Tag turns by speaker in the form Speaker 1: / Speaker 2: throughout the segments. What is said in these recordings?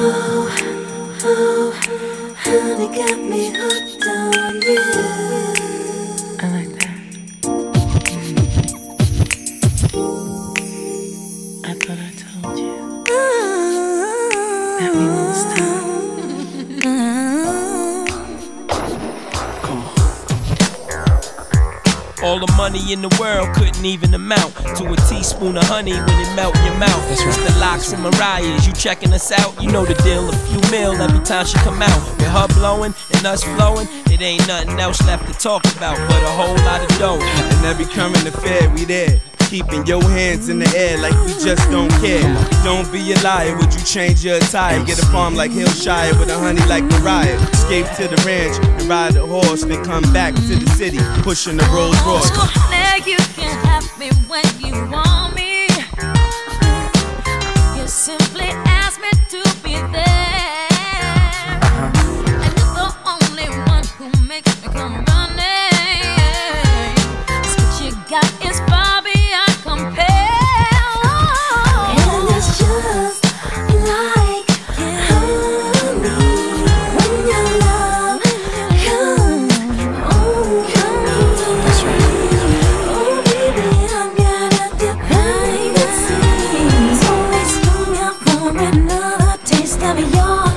Speaker 1: Oh, oh, oh, honey got me hooked on
Speaker 2: All the money in the world couldn't even amount to a teaspoon of honey when it melt in your mouth. That's right. It's the LOX and Mariah's. You checking us out? You know the deal. A few mil every time she come out. With her blowing and us flowing, it ain't nothing else left to talk about but a whole lot of dough.
Speaker 3: And every current affair, we there. Keeping your hands in the air like we just don't care. Don't be a liar, would you change your attire? Get a farm like Hillshire with a honey like Mariah. Escape to the ranch ride a horse, then come back to the city, pushing the Rolls Royce.
Speaker 1: Now you can have me when you want me. You simply your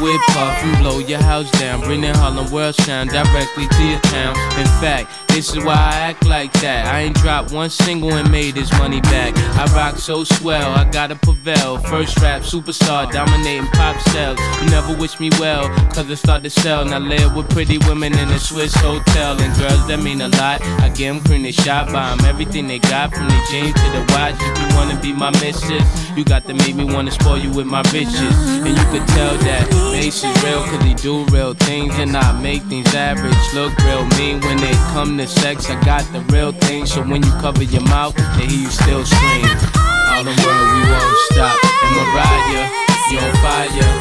Speaker 4: Whip puff, and blow your house down. Bring the Harlem World sound directly to your town. In fact, this is why I act like that. I ain't dropped one single and made his money back. I rock so swell, I gotta prevail. First rap superstar, dominating pop sales. You never wish me well, cause I start to sell. Now live with pretty women in a Swiss hotel. And girls that mean a lot. I give them cream, they shot by 'em. Everything they got from the jeans to the watch. If you wanna be my missus, you got to make me wanna spoil you with my riches. And you could tell that Mase is real, cause he do real things. And I make things average look real mean. When they come to sex, I got the real thing. So when you cover your mouth, they hear you still scream. All the world, we won't stop. And Mariah, you on fire.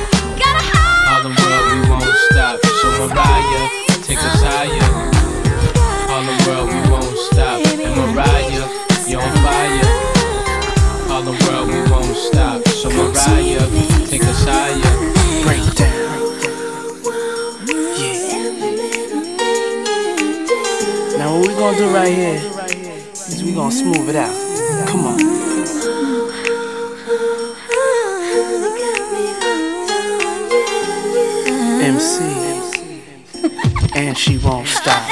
Speaker 4: All the world, we won't stop. So Mariah, take us
Speaker 5: gonna do right here is we gonna smooth it out. Come on. MC. And she won't stop.